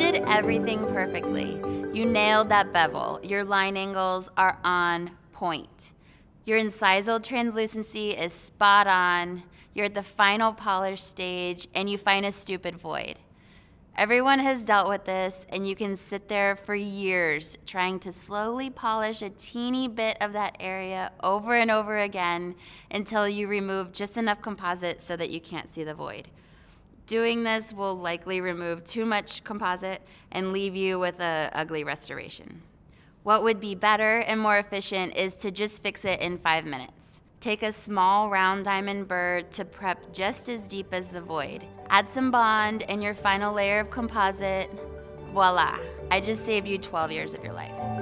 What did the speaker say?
everything perfectly. You nailed that bevel. Your line angles are on point. Your incisal translucency is spot on. You're at the final polish stage and you find a stupid void. Everyone has dealt with this, and you can sit there for years trying to slowly polish a teeny bit of that area over and over again until you remove just enough composite so that you can't see the void. Doing this will likely remove too much composite and leave you with a ugly restoration. What would be better and more efficient is to just fix it in five minutes. Take a small round diamond burr to prep just as deep as the void. Add some bond and your final layer of composite. Voila! I just saved you 12 years of your life.